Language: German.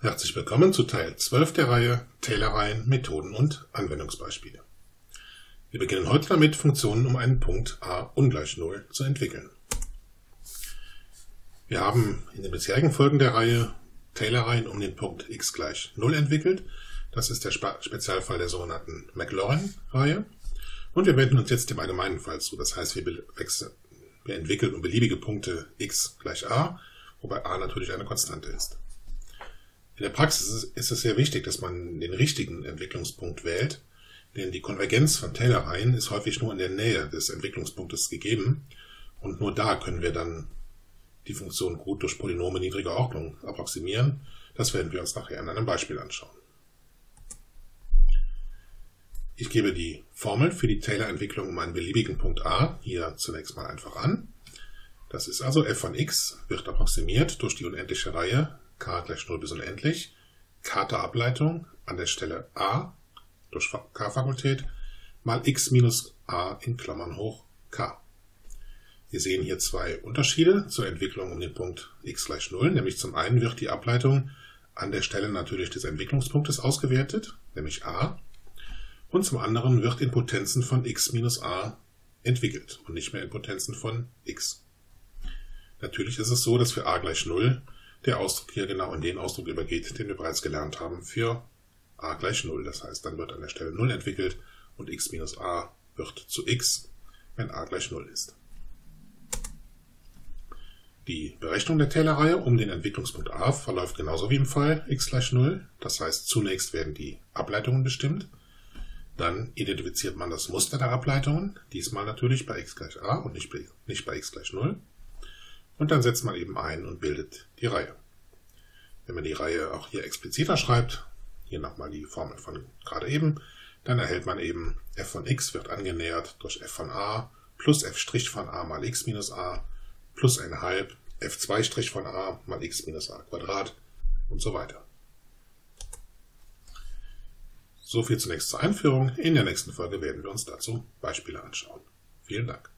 Herzlich willkommen zu Teil 12 der Reihe Taylor-Reihen, Methoden und Anwendungsbeispiele. Wir beginnen heute damit, Funktionen um einen Punkt a ungleich 0 zu entwickeln. Wir haben in den bisherigen Folgen der Reihe Taylor-Reihen um den Punkt x gleich 0 entwickelt. Das ist der Spezialfall der sogenannten Maclaurin-Reihe. Und wir wenden uns jetzt dem allgemeinen Fall zu. Das heißt, wir, wir entwickeln um beliebige Punkte x gleich a, wobei a natürlich eine Konstante ist. In der Praxis ist es sehr wichtig, dass man den richtigen Entwicklungspunkt wählt, denn die Konvergenz von Taylor-Reihen ist häufig nur in der Nähe des Entwicklungspunktes gegeben und nur da können wir dann die Funktion gut durch Polynome niedriger Ordnung approximieren. Das werden wir uns nachher in einem Beispiel anschauen. Ich gebe die Formel für die Taylor-Entwicklung um einen beliebigen Punkt a hier zunächst mal einfach an. Das ist also f von x wird approximiert durch die unendliche Reihe k gleich 0 bis unendlich, Kater-Ableitung an der Stelle a durch k-Fakultät mal x minus a in Klammern hoch k. Wir sehen hier zwei Unterschiede zur Entwicklung um den Punkt x gleich 0, nämlich zum einen wird die Ableitung an der Stelle natürlich des Entwicklungspunktes ausgewertet, nämlich a, und zum anderen wird in Potenzen von x minus a entwickelt und nicht mehr in Potenzen von x. Natürlich ist es so, dass für a gleich 0 der Ausdruck hier genau in den Ausdruck übergeht, den wir bereits gelernt haben für a gleich 0. Das heißt, dann wird an der Stelle 0 entwickelt und x minus a wird zu x, wenn a gleich 0 ist. Die Berechnung der Taylor-Reihe um den Entwicklungspunkt a verläuft genauso wie im Fall x gleich 0. Das heißt, zunächst werden die Ableitungen bestimmt. Dann identifiziert man das Muster der Ableitungen, diesmal natürlich bei x gleich a und nicht bei, x gleich 0. Und dann setzt man eben ein und bildet die Reihe. Wenn man die Reihe auch hier expliziter schreibt, hier nochmal die Formel von gerade eben, dann erhält man eben f von x wird angenähert durch f von a plus f' von a mal x minus a plus ein halb f2' von a mal x minus a Quadrat und so weiter. So viel zunächst zur Einführung. In der nächsten Folge werden wir uns dazu Beispiele anschauen. Vielen Dank.